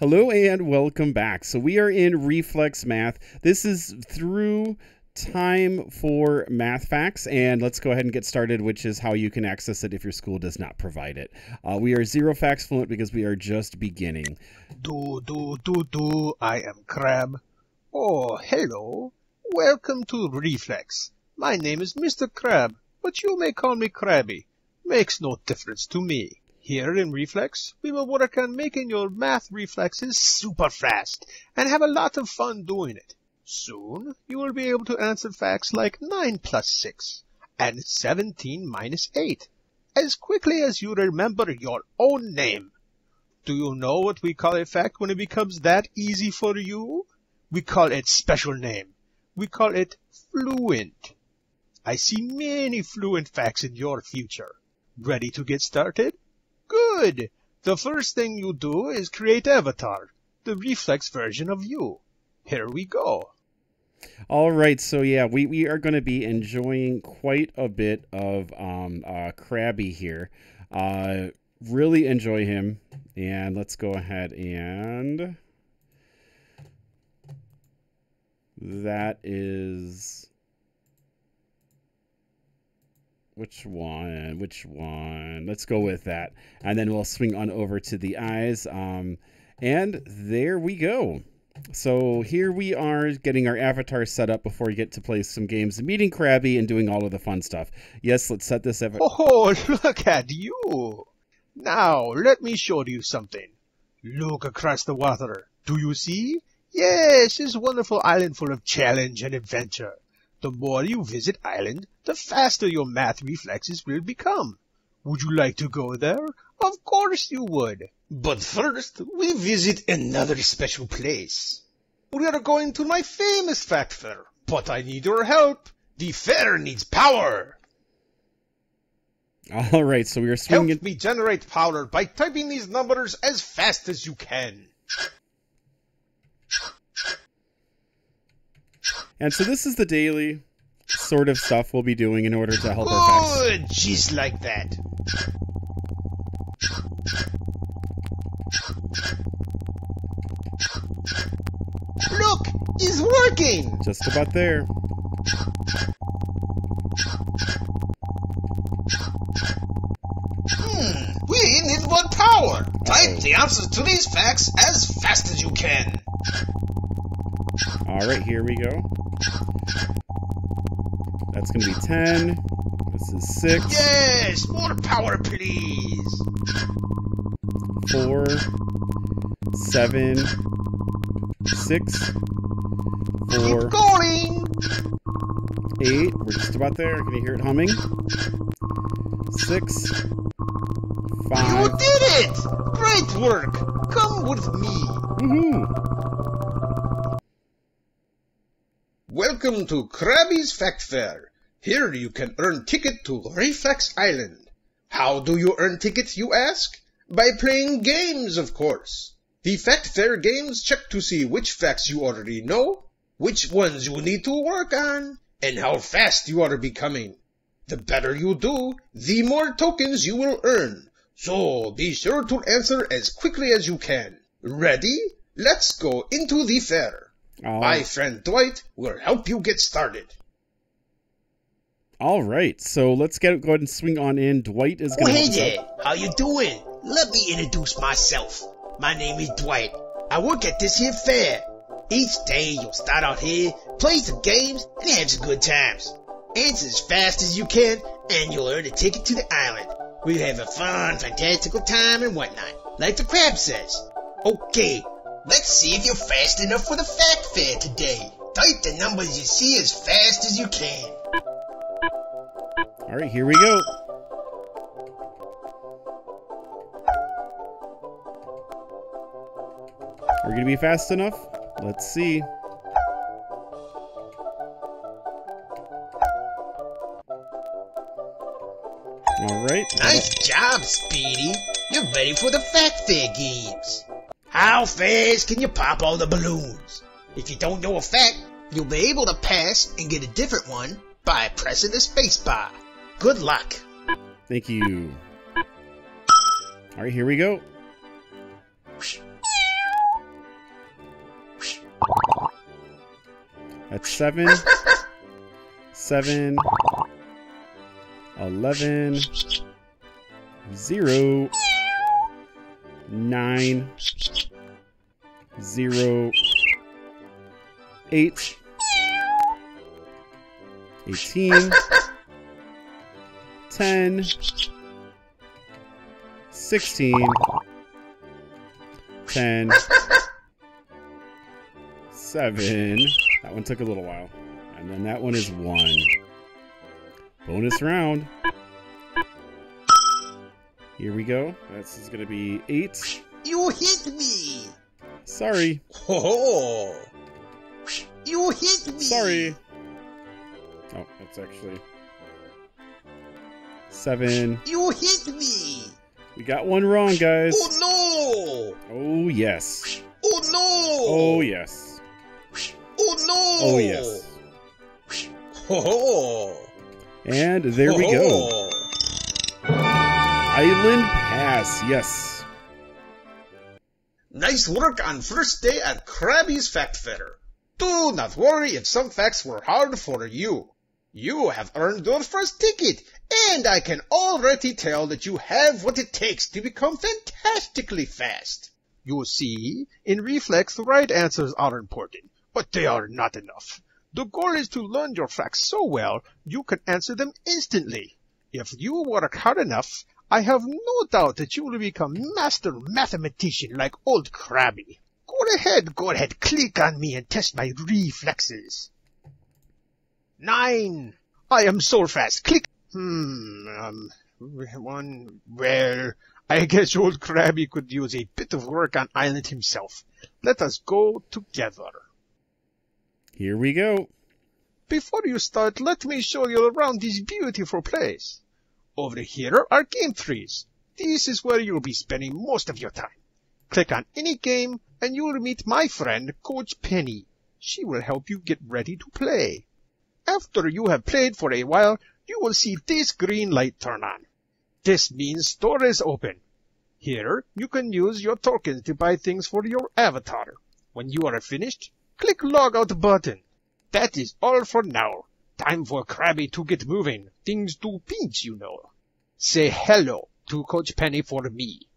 Hello and welcome back. So we are in Reflex Math. This is through Time4Math facts and let's go ahead and get started which is how you can access it if your school does not provide it uh, we are zero facts fluent because we are just beginning Do, do, do, do, I am Crab. Oh, hello. Welcome to Reflex. My name is Mr. Crab, but you may call me Krabby Makes no difference to me. Here in Reflex, we will work on making your math reflexes super fast and have a lot of fun doing it. Soon, you will be able to answer facts like 9 plus 6 and 17 minus 8 as quickly as you remember your own name. Do you know what we call a fact when it becomes that easy for you? We call it special name. We call it fluent. I see many fluent facts in your future. Ready to get started? Good! The first thing you do is create Avatar, the reflex version of you. Here we go. all right so yeah we, we are going to be enjoying quite a bit of um, uh, krabby here uh, really enjoy him and let's go ahead and that is which one which one let's go with that and then we'll swing on over to the eyes um, and there we go so here we are getting our avatar set up before we get to play some games meeting krabby and doing all of the fun stuff yes let's set this avatar Oh, look at you! Now, let me show you something. Look across the water. Do you see? Yes, this wonderful island full of challenge and adventure. The more you visit island, the faster your math reflexes will become. Would you like to go there? Of course you would. But first, we visit another special place. We are going to my famous fact fair, but I need your help. The fair needs power. all right so we are swinging Help me generate power by typing these numbers as fast as you can. And so this is the daily sort of stuff we'll be doing in order to help our facts Good, just like that. Look, it's working. just about there Hmm, we need more power. Type the answers to these facts as fast as you can. All right, here we go. That's going to be 10. This is 6, Yes, more power, please. 4, 7, 6, 4, Keep going. 8. We're just about there. Can you hear it humming? 6, 5. You did it! Great work! Come with me. Woohoo! Welcome to Krabby's Fact Fair. Here you can earn ticket to Reflex Island. How do you earn tickets, you ask? By playing games, of course. The Fact Fair games check to see which facts you already know, which ones you need to work on, and how fast you are becoming. The better you do, the more tokens you will earn. So be sure to answer as quickly as you can. Ready? Let's go into the fair. All, My friend Dwight will help you get started. all right, so let's get go ahead and swing on in. Dwight is Oh, going to hey there. How you doing? Let me introduce myself. My name is Dwight. I work at this here fair. Each day you'll start out here, play some games, and have some good times. Answer as fast as you can, and you'll earn a ticket to the island. We'll have a fun, fantastical time and whatnot, like the crab says. Okay, let's see if you're fast enough for the fact fair today. Type the numbers you see as fast as you can. All right, here we go. We're going to be fast enough. Let's see. All right. Nice job, Speedy. You're ready for the fact fair games. How fast can you pop all the balloons? If you don't know a fact, you'll be able to pass and get a different one by pressing the space bar. Good luck. Thank you. All right, here we go. That's seven, seven, eleven, zero, nine. Zero. Eight. Eighteen. Ten. Sixteen. Ten. Seven. That one took a little while. And then that one is one. Bonus round. Here we go. This is going to be eight. You hit me! Sorry. Oh! You hit me! Sorry. Oh, that's actually seven. You hit me! We got one wrong, guys. Oh no! Oh, yes. Oh no! Oh, yes. Oh no! Oh, yes. Oh! And there we go. Oh. Island Pass. Yes. Nice work on first day at Krabby's Fact Fair. Do not worry if some facts were hard for you. You have earned your first ticket, and I can already tell that you have what it takes to become fantastically fast. You see, in Reflex, the right answers are important, but they are not enough. The goal is to learn your facts so well you can answer them instantly. If you work hard enough, I have no doubt that you will become master mathematician like old Krabby. Go ahead, go ahead, click on me and test my reflexes. Nine. I am so fast. Click. Hmm, um, one, well, I guess old Krabby could use a bit of work on Island himself. Let us go together. Here we go. Before you start, let me show you around this beautiful place. Over here are game trees. This is where you'll be spending most of your time. Click on any game and you will meet my friend, Coach Penny. She will help you get ready to play. After you have played for a while, you will see this green light turn on. This means store is open. Here, you can use your tokens to buy things for your avatar. When you are finished, click log out button. That is all for now. Time for Krabby to get moving. Things do pinch, you know. Say hello to Coach Penny for me.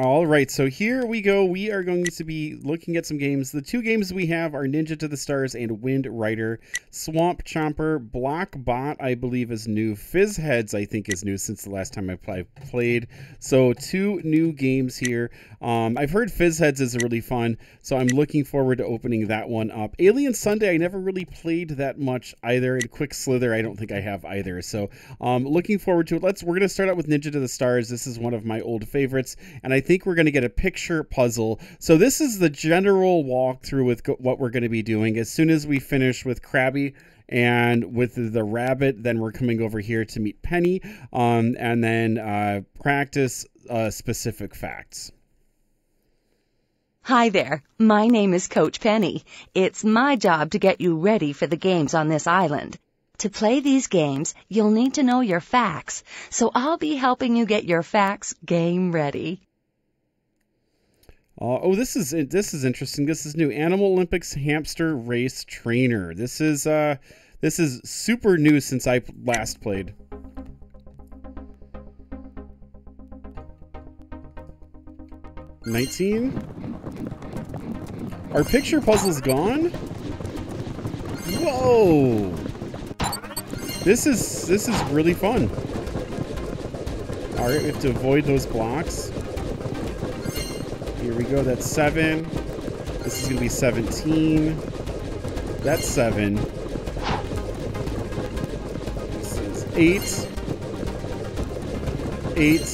All right, so here we go. We are going to be looking at some games. The two games we have are Ninja to the Stars and Wind Rider. Swamp Chomper, Block Bot, I believe, is new. Fizz Heads, I think, is new since the last time I played. So, two new games here. Um, I've heard Fizz Heads is really fun, so I'm looking forward to opening that one up. Alien Sunday, I never really played that much either. And Quick Slither, I don't think I have either. So, um, looking forward to it. Let's. We're going to start out with Ninja to the Stars. This is one of my old favorites, and I think we're going to get a picture puzzle. So this is the general walkthrough with what we're going to be doing. As soon as we finish with Krabby and with the rabbit, then we're coming over here to meet Penny, um, and then uh, practice uh, specific facts. Hi there. My name is Coach Penny. It's my job to get you ready for the games on this island. To play these games, you'll need to know your facts, so I'll be helping you get your facts game ready. Uh, oh, this is this is interesting. This is new Animal Olympics hamster race trainer. This is uh, this is super new since I last played. Nineteen. Our picture puzzle's gone. Whoa! This is this is really fun. All right, we have to avoid those blocks. Here we go. That's seven. This is going to be 17. That's seven. This is eight. Eight.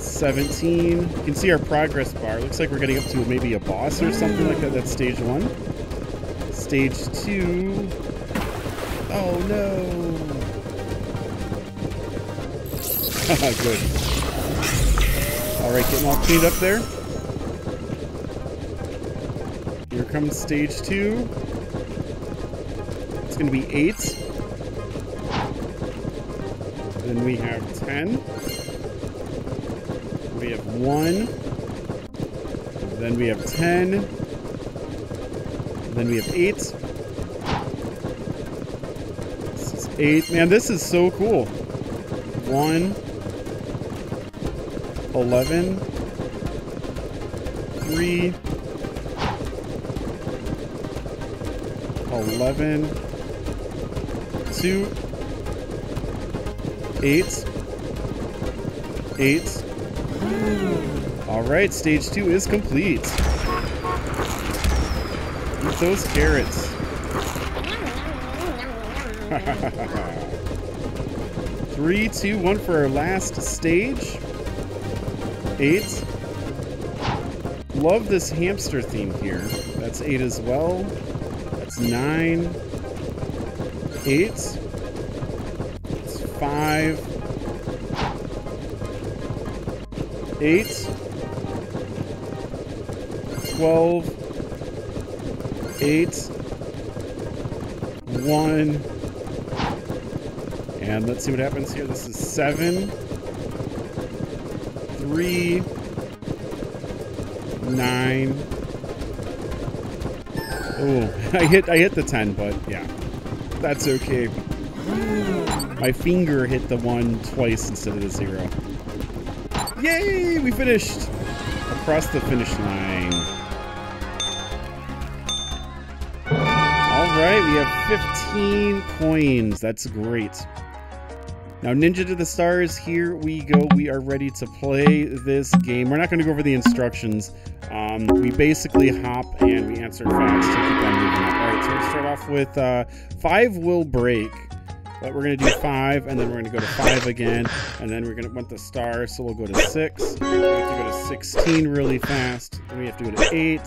17. You can see our progress bar. Looks like we're getting up to maybe a boss or something like that. That's stage one. Stage two. Oh no. Good. All right, getting all cleaned up there. Here comes stage two. It's going to be eight. Then we have ten. We have one. Then we have ten. Then we have eight. This is eight. Man, this is so cool. One. Eleven. Three. Eleven. Two. Eight. Eight. All right, stage two is complete. Eat those carrots. Three, two, one for our last stage. Eight. Love this hamster theme here. That's eight as well. That's nine. Eight. It's five. Eight. Twelve. Eight. One. And let's see what happens here. This is seven. Three. Nine. Oh, I hit I hit the ten, but yeah. That's okay. My finger hit the one twice instead of the zero. Yay! We finished! Across the finish line. Alright, we have 15 coins. That's great. Now, Ninja to the Stars, here we go. We are ready to play this game. We're not going to go over the instructions. Um, we basically hop and we answer facts to keep on moving. All right, so we'll start off with uh, five will break. But we're going to do five, and then we're going to go to five again, and then we're going to want the star, so we'll go to six. We have to go to 16 really fast. Then we have to go to eight,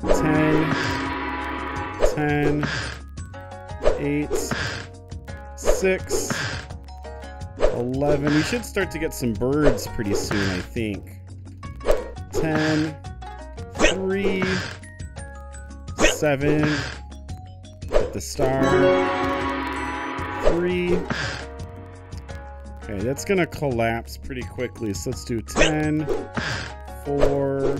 10, 10, 8, 6, 11. We should start to get some birds pretty soon, I think. 10, 3, 7, get the star, 3. Okay, that's going to collapse pretty quickly, so let's do 10, 4,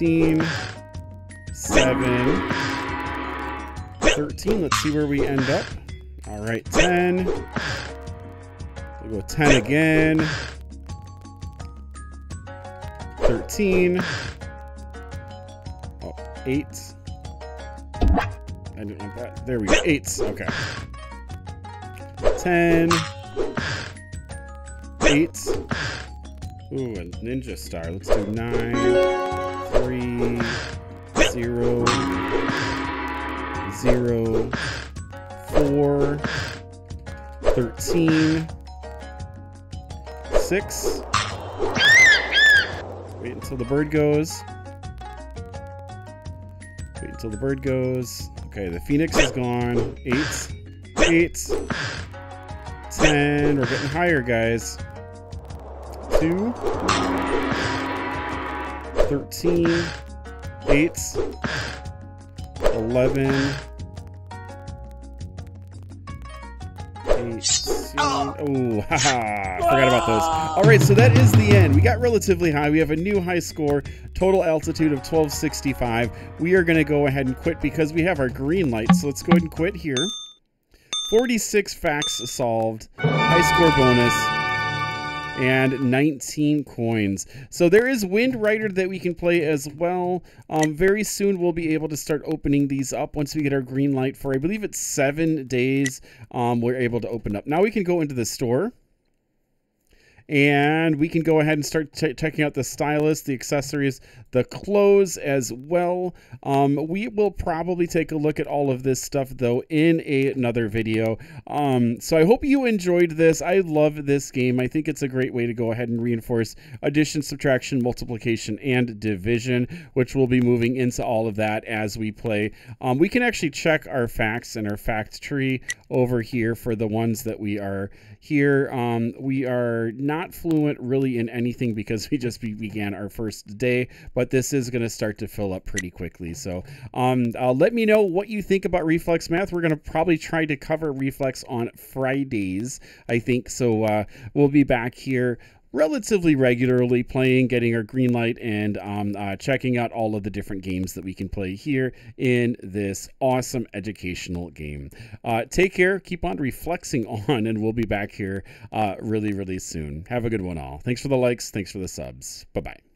19, 7, 13. Let's see where we end up. All right, 10. We'll go 10 again. 13. Oh, 8. I didn't want that. There we go. 8. Okay. 10. 8. Ooh, a ninja star. Let's do 9. 3. 0. 0. 4. 13. 6. Wait until the bird goes. Wait until the bird goes. Okay, the phoenix is gone. Eight. Eight. Ten. We're getting higher, guys. Two. Thirteen. Eight. Eleven. Eight. Oh, haha. Forgot about those. All right, so that is the end. We got relatively high. We have a new high score, total altitude of 1265. We are going to go ahead and quit because we have our green light. So let's go ahead and quit here. 46 facts solved, high score bonus, and 19 coins. So there is Wind Rider that we can play as well. Um, very soon we'll be able to start opening these up once we get our green light for, I believe it's seven days um, we're able to open up. Now we can go into the store and we can go ahead and start checking out the stylus, the accessories, the clothes as well. Um, we will probably take a look at all of this stuff though in a, another video. Um, so I hope you enjoyed this. I love this game. I think it's a great way to go ahead and reinforce addition, subtraction, multiplication, and division, which we'll be moving into all of that as we play. Um, we can actually check our facts and our fact tree over here for the ones that we are here. Um, we are not not fluent really in anything because we just began our first day, but this is going to start to fill up pretty quickly. So um, uh, let me know what you think about reflex math. We're going to probably try to cover reflex on Fridays, I think. So uh, we'll be back here relatively regularly playing, getting our green light, and um, uh, checking out all of the different games that we can play here in this awesome educational game. Uh, take care, keep on reflexing on, and we'll be back here uh, really, really soon. Have a good one, all. Thanks for the likes, thanks for the subs. Bye bye.